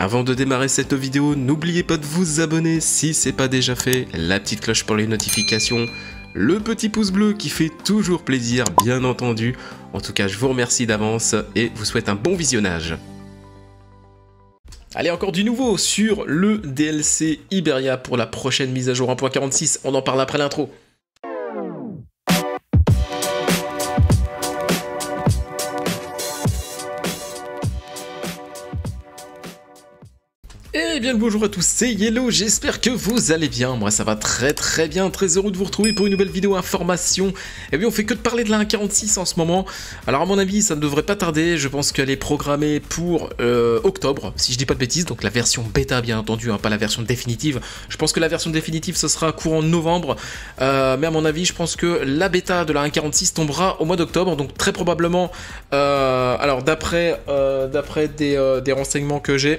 Avant de démarrer cette vidéo, n'oubliez pas de vous abonner si c'est pas déjà fait, la petite cloche pour les notifications, le petit pouce bleu qui fait toujours plaisir bien entendu. En tout cas, je vous remercie d'avance et vous souhaite un bon visionnage. Allez, encore du nouveau sur le DLC Iberia pour la prochaine mise à jour 1.46, on en parle après l'intro. Eh bien bonjour à tous, c'est Yellow, j'espère que vous allez bien, moi ça va très très bien, très heureux de vous retrouver pour une nouvelle vidéo information. Eh bien on fait que de parler de la 1.46 en ce moment, alors à mon avis ça ne devrait pas tarder, je pense qu'elle est programmée pour euh, octobre, si je dis pas de bêtises, donc la version bêta bien entendu, hein, pas la version définitive. Je pense que la version définitive ce sera courant novembre, euh, mais à mon avis je pense que la bêta de la 1.46 tombera au mois d'octobre, donc très probablement, euh, alors d'après d'après des, des renseignements que j'ai,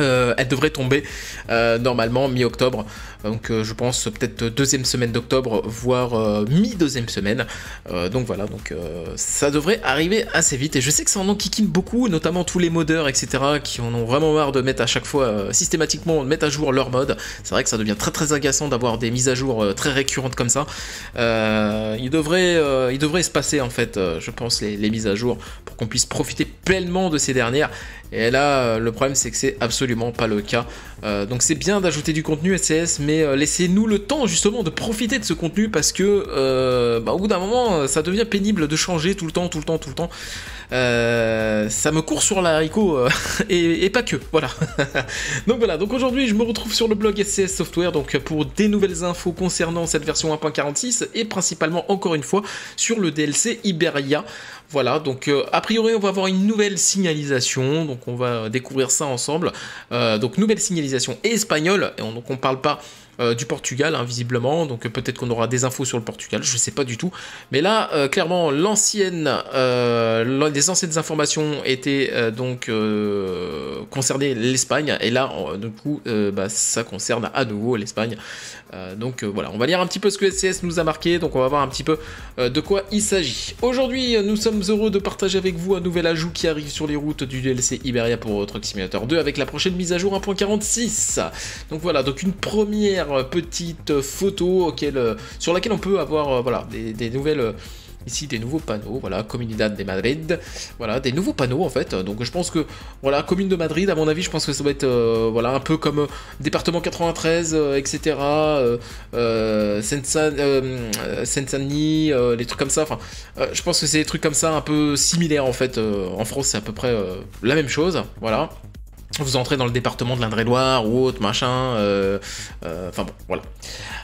euh, elle devrait tomber euh, normalement mi-octobre. Donc euh, je pense peut-être deuxième semaine d'octobre, voire euh, mi-deuxième semaine. Euh, donc voilà, donc ça devrait arriver assez vite. Et je sais que ça en enquiquine beaucoup, notamment tous les modeurs, etc., qui en ont vraiment marre de mettre à chaque fois systématiquement, mettre à jour leur mode. C'est vrai que ça devient très très agaçant d'avoir des mises à jour très récurrentes comme ça. il, devrait, il devrait se passer en fait, je pense, les, les mises à jour pour qu'on puisse profiter pleinement de ces dernières. Et là, le problème c'est que c'est absolument pas le cas. donc c'est bien d'ajouter du contenu SCS, mais euh, laissez-nous le temps justement de profiter de ce contenu parce que euh, bah, au bout d'un moment, ça devient pénible de changer tout le temps, tout le temps, tout le temps. Euh, ça me court sur la et, et, pas que, voilà. donc voilà, donc aujourd'hui je me retrouve sur le blog SCS Software donc pour des nouvelles infos concernant cette version 1.46 et principalement encore une fois sur le DLC Iberia. Voilà, donc a priori on va avoir une nouvelle signalisation, donc on va découvrir ça ensemble. donc nouvelle signalisation espagnole, et on, donc on parle pas euh, du Portugal, hein, visiblement. Donc peut-être qu'on aura des infos sur le Portugal, je ne sais pas du tout. Mais là, euh, clairement, l'ancienne, euh, les anciennes informations étaient donc concernées l'Espagne. Et là, du coup, bah, ça concerne à nouveau l'Espagne. donc voilà, on va lire un petit peu ce que SCS nous a marqué. Donc on va voir un petit peu de quoi il s'agit. Aujourd'hui, nous sommes heureux de partager avec vous un nouvel ajout qui arrive sur les routes du DLC Iberia pour Truck Simulator 2 avec la prochaine mise à jour 1.46. Donc voilà, donc une première petite photo euh, sur laquelle on peut avoir euh, des, nouvelles euh, ici des nouveaux panneaux, voilà, Comunidad de Madrid, voilà, des nouveaux panneaux en fait, donc je pense que, voilà, Commune de Madrid, à mon avis, je pense que ça va être, voilà, un peu comme département 93, etc., euh, Seine-Saint-Denis, les trucs comme ça, enfin, je pense que c'est des trucs comme ça, un peu similaires en fait, en France c'est à peu près la même chose, voilà, vous entrez dans le département de l'Indre-et-Loire ou autre, machin, euh, euh, enfin bon, voilà.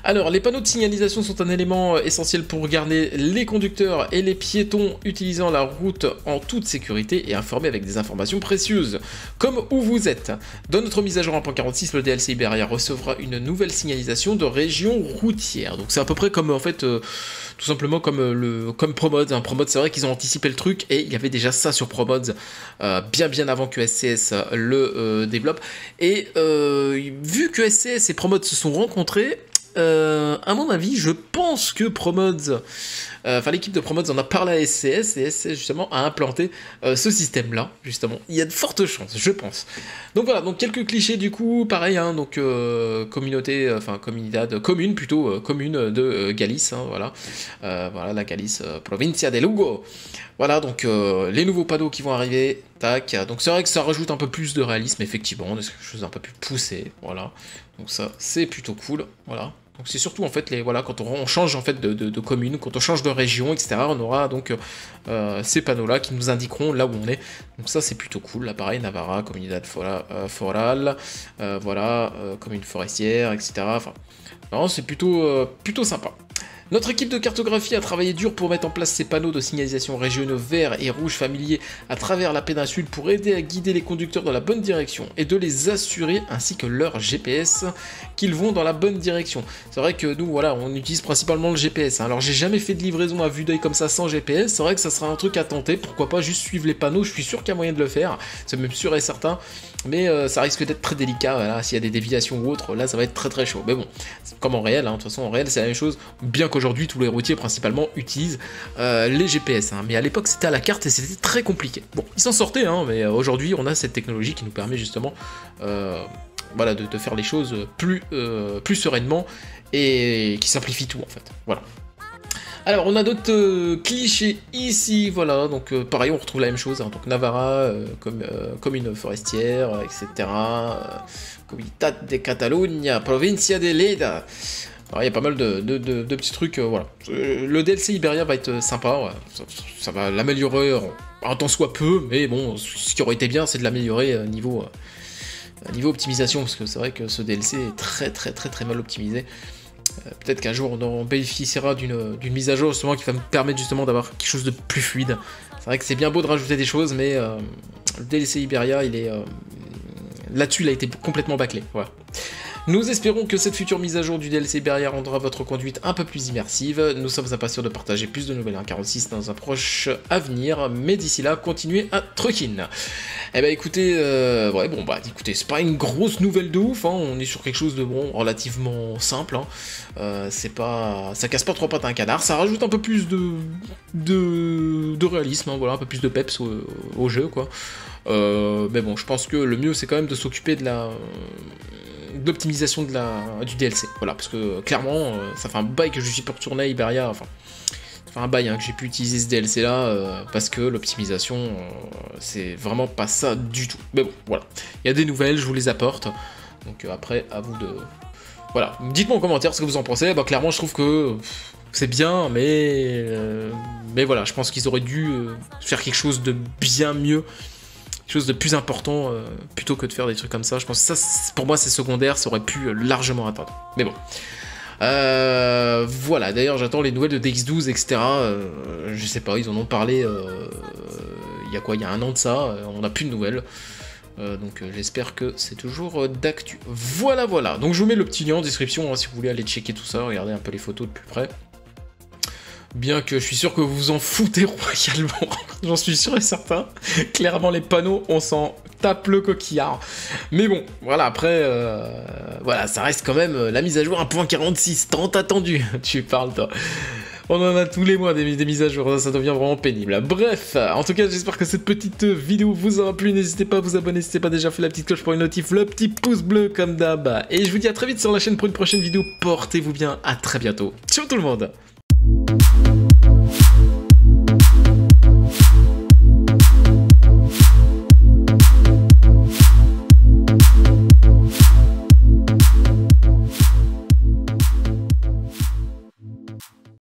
Alors, les panneaux de signalisation sont un élément essentiel pour garder les conducteurs et les piétons utilisant la route en toute sécurité et informer avec des informations précieuses, comme où vous êtes. Dans notre mise à jour 1.46, le DLC Iberia recevra une nouvelle signalisation de région routière. Donc c'est à peu près comme, en fait, euh, tout simplement comme, le, comme Promods. Hein. C'est vrai qu'ils ont anticipé le truc et il y avait déjà ça sur Promods bien bien avant que SCS le euh, développe. Et euh, vu que SCS et Promods se sont rencontrés, euh, à mon avis, je pense que Promods, enfin l'équipe de Promods en a parlé à SCS et SCS justement a implanté ce système-là, justement. Il y a de fortes chances, je pense. Donc voilà, donc quelques clichés du coup, pareil, hein, donc communauté, enfin communidad, commune plutôt, commune de Galice, hein, voilà, voilà la Galice, provincia de Lugo. Voilà, donc les nouveaux panneaux qui vont arriver, Tac. Donc c'est vrai que ça rajoute un peu plus de réalisme, effectivement, quelque chose un peu plus poussé, voilà. Donc ça, c'est plutôt cool, voilà. Donc c'est surtout en fait les voilà quand on, change en fait de, commune, quand on change de région, etc. On aura donc euh, ces panneaux-là qui nous indiqueront là où on est. Donc ça c'est plutôt cool. Là pareil Navarra, Comunidad euh, Foral, euh, voilà, commune forestière, etc. Enfin, c'est plutôt plutôt sympa. Notre équipe de cartographie a travaillé dur pour mettre en place ces panneaux de signalisation régionaux verts et rouges familiers à travers la péninsule pour aider à guider les conducteurs dans la bonne direction et de les assurer ainsi que leur GPS qu'ils vont dans la bonne direction. C'est vrai que nous, voilà, on utilise principalement le GPS. Hein. Alors j'ai jamais fait de livraison à vue d'œil comme ça sans GPS. C'est vrai que ça sera un truc à tenter. Pourquoi pas juste suivre les panneaux? Je suis sûr qu'il y a moyen de le faire. C'est même sûr et certain. Mais euh, ça risque d'être très délicat. Voilà, s'il y a des déviations ou autres, là ça va être très très chaud. Mais bon, comme en réel, hein. de toute façon en réel c'est la même chose. Bien qu'aujourd'hui tous les routiers principalement utilisent les GPS. Hein. Mais à l'époque c'était à la carte et c'était très compliqué. Bon, ils s'en sortaient, hein, mais aujourd'hui on a cette technologie qui nous permet justement voilà, de, faire les choses plus, plus sereinement et qui simplifie tout en fait. Voilà. Alors, on a d'autres euh, clichés ici, voilà, donc euh, pareil, on retrouve la même chose, hein. donc Navarra, euh, comme, commune forestière, etc. Comunitat de Catalunya, Provincia de Leda. Alors, il y a pas mal de, petits trucs, voilà. le DLC Iberia va être sympa, ça, va l'améliorer un temps soit peu, mais bon, ce qui aurait été bien, c'est de l'améliorer niveau, niveau optimisation, parce que c'est vrai que ce DLC est très très très très mal optimisé. Euh, peut-être qu'un jour on, bénéficiera d'une mise à jour justement qui va me permettre justement d'avoir quelque chose de plus fluide. C'est vrai que c'est bien beau de rajouter des choses, mais euh, le DLC Iberia, il est euh, là-dessus, il a été complètement bâclé. Voilà. Nous espérons que cette future mise à jour du DLC Iberia rendra votre conduite un peu plus immersive. Nous sommes impatients de partager plus de nouvelles 1.46 dans un proche avenir, mais d'ici là, continuez à truckin. Eh ben écoutez, euh, ouais bon bah écoutez, c'est pas une grosse nouvelle de ouf, hein. on est sur quelque chose de bon, relativement simple. Hein. Euh, c'est pas, ça casse pas trois pattes à un canard, ça rajoute un peu plus de de, réalisme, hein, voilà, un peu plus de peps au, jeu quoi. Euh, mais bon, je pense que le mieux c'est quand même de s'occuper de la d'optimisation de la, du DLC. Voilà, parce que clairement, euh, ça fait un bail que je suis pas retourner à Iberia, enfin, ça un bail hein, que j'ai pu utiliser ce DLC là, euh, parce que l'optimisation, euh, c'est vraiment pas ça du tout. Mais bon, voilà. Il y a des nouvelles, je vous les apporte. Donc après, à vous de... Voilà, dites-moi en commentaire ce que vous en pensez. Bah, clairement, je trouve que c'est bien, mais... mais voilà, je pense qu'ils auraient dû faire quelque chose de bien mieux chose de plus important euh, plutôt que de faire des trucs comme ça. Je pense que ça, pour moi, c'est secondaire, ça aurait pu euh, largement attendre. Mais bon. Euh, voilà, d'ailleurs, j'attends les nouvelles de DX12, etc. je sais pas, ils en ont parlé il y a quoi Il y a un an de ça, on n'a plus de nouvelles. donc j'espère que c'est toujours d'actu. Voilà, voilà. Donc je vous mets le petit lien en description hein, si vous voulez aller checker tout ça, regarder un peu les photos de plus près. Bien que je suis sûr que vous vous en foutez royalement, j'en suis sûr et certain. Clairement, les panneaux, on s'en tape le coquillard. Mais bon, voilà, après, euh, voilà, ça reste quand même euh, la mise à jour 1.46, tant attendu. tu parles, toi. On en a tous les mois des, mises à jour, ça, devient vraiment pénible. Bref, en tout cas, j'espère que cette petite vidéo vous aura plu. N'hésitez pas à vous abonner si ce pas déjà fait, la petite cloche pour une notif, le petit pouce bleu comme d'hab. Et je vous dis à très vite sur la chaîne pour une prochaine vidéo. Portez-vous bien, à très bientôt. Ciao tout le monde